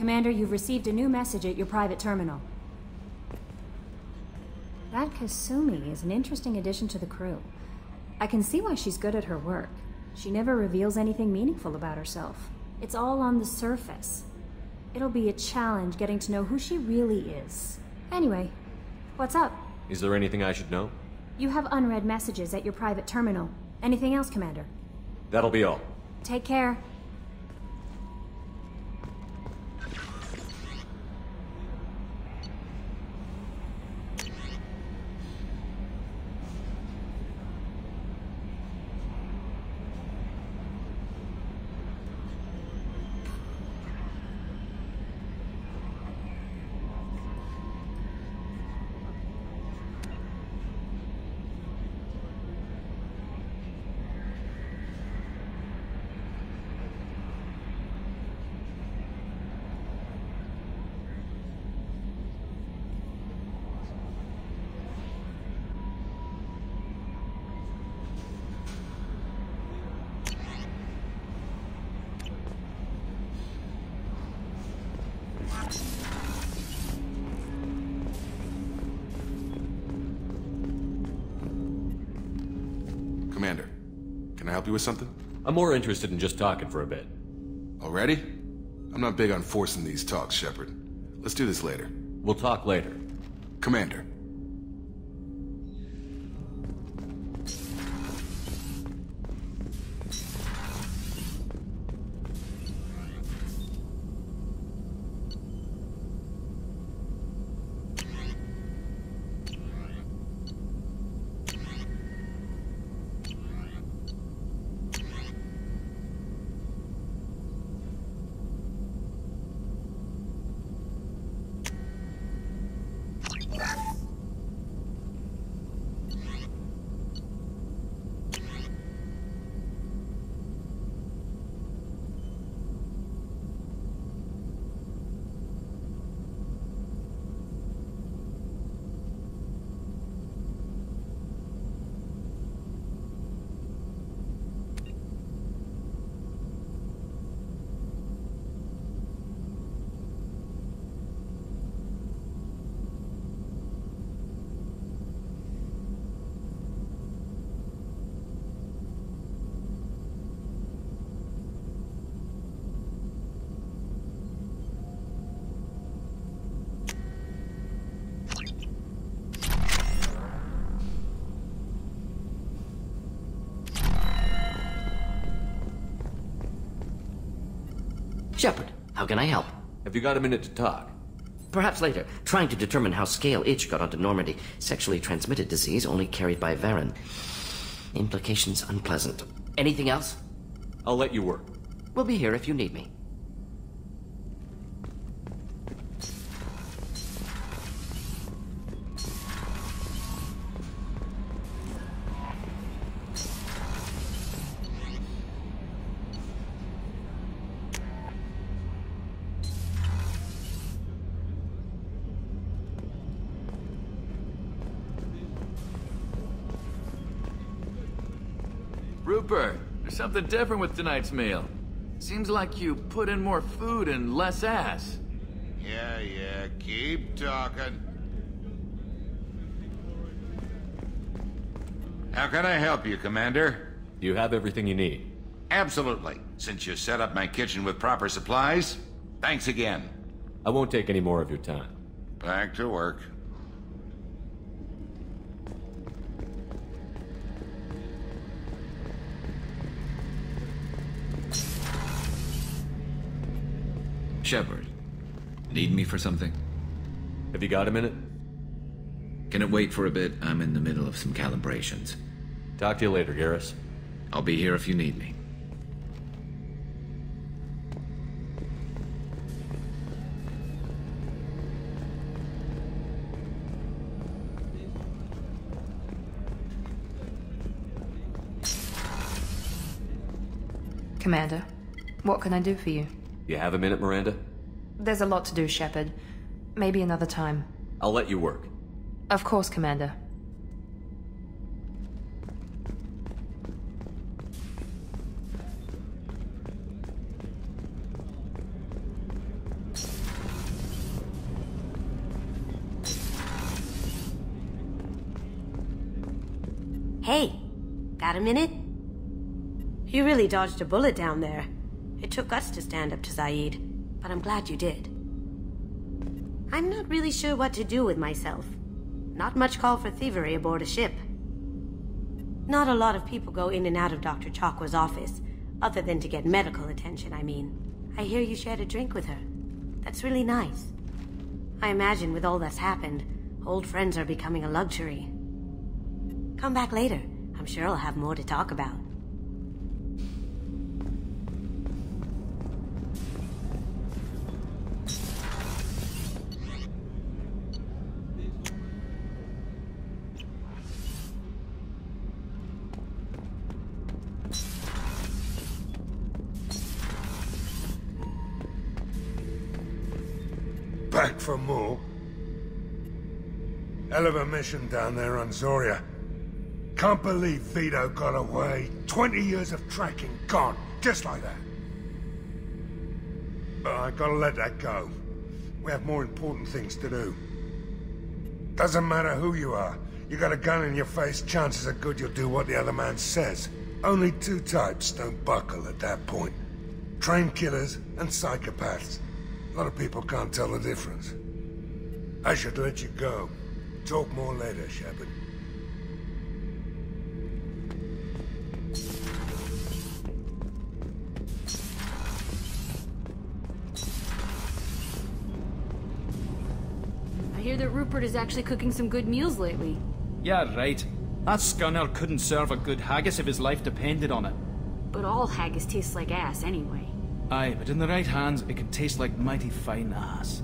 Commander, you've received a new message at your private terminal. That Kasumi is an interesting addition to the crew. I can see why she's good at her work. She never reveals anything meaningful about herself. It's all on the surface. It'll be a challenge getting to know who she really is. Anyway, what's up? Is there anything I should know? You have unread messages at your private terminal. Anything else, Commander? That'll be all. Take care. Help you with something? I'm more interested in just talking for a bit. Already? I'm not big on forcing these talks, Shepard. Let's do this later. We'll talk later. Commander. Shepard, how can I help? Have you got a minute to talk? Perhaps later, trying to determine how Scale Itch got onto Normandy. Sexually transmitted disease only carried by varren. Implications unpleasant. Anything else? I'll let you work. We'll be here if you need me. Rupert, there's something different with tonight's meal. Seems like you put in more food and less ass. Yeah, yeah, keep talking. How can I help you, Commander? You have everything you need. Absolutely. Since you set up my kitchen with proper supplies, thanks again. I won't take any more of your time. Back to work. Shepard, need me for something? Have you got a minute? Can it wait for a bit? I'm in the middle of some calibrations. Talk to you later, Garrus. I'll be here if you need me. Commander, what can I do for you? You have a minute, Miranda? There's a lot to do, Shepard. Maybe another time. I'll let you work. Of course, Commander. Hey, got a minute? You really dodged a bullet down there. It took us to stand up to Zaeed, but I'm glad you did. I'm not really sure what to do with myself. Not much call for thievery aboard a ship. Not a lot of people go in and out of Dr. Chakwas' office, other than to get medical attention, I mean. I hear you shared a drink with her. That's really nice. I imagine with all that's happened, old friends are becoming a luxury. Come back later. I'm sure I'll have more to talk about. Back for more? Hell of a mission down there on Zorya. Can't believe Vido got away. 20 years of tracking gone, just like that. But I gotta let that go. We have more important things to do. Doesn't matter who you are. You got a gun in your face, chances are good you'll do what the other man says. Only two types don't buckle at that point. Trained killers and psychopaths. A lot of people can't tell the difference. I should let you go. Talk more later, Shepard. I hear that Rupert is actually cooking some good meals lately. Yeah, right. That scunner couldn't serve a good haggis if his life depended on it. But all haggis tastes like ass anyway. Aye, but in the right hands, it can taste like mighty fine ass.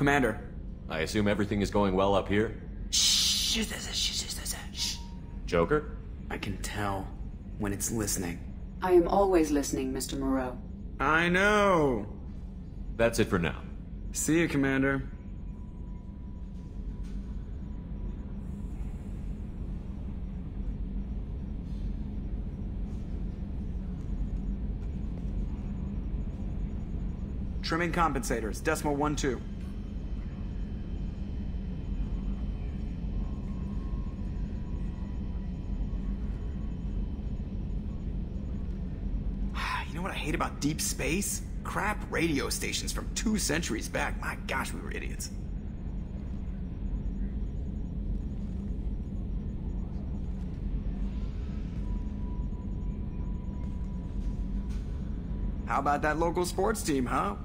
Commander. I assume everything is going well up here? Shh. Joker? I can tell when it's listening. I am always listening, Mr. Moreau. I know. That's it for now. See you, Commander. Trimming compensators, decimal one two. Hate about deep space? Crap radio stations from two centuries back. My gosh, we were idiots. How about that local sports team, huh?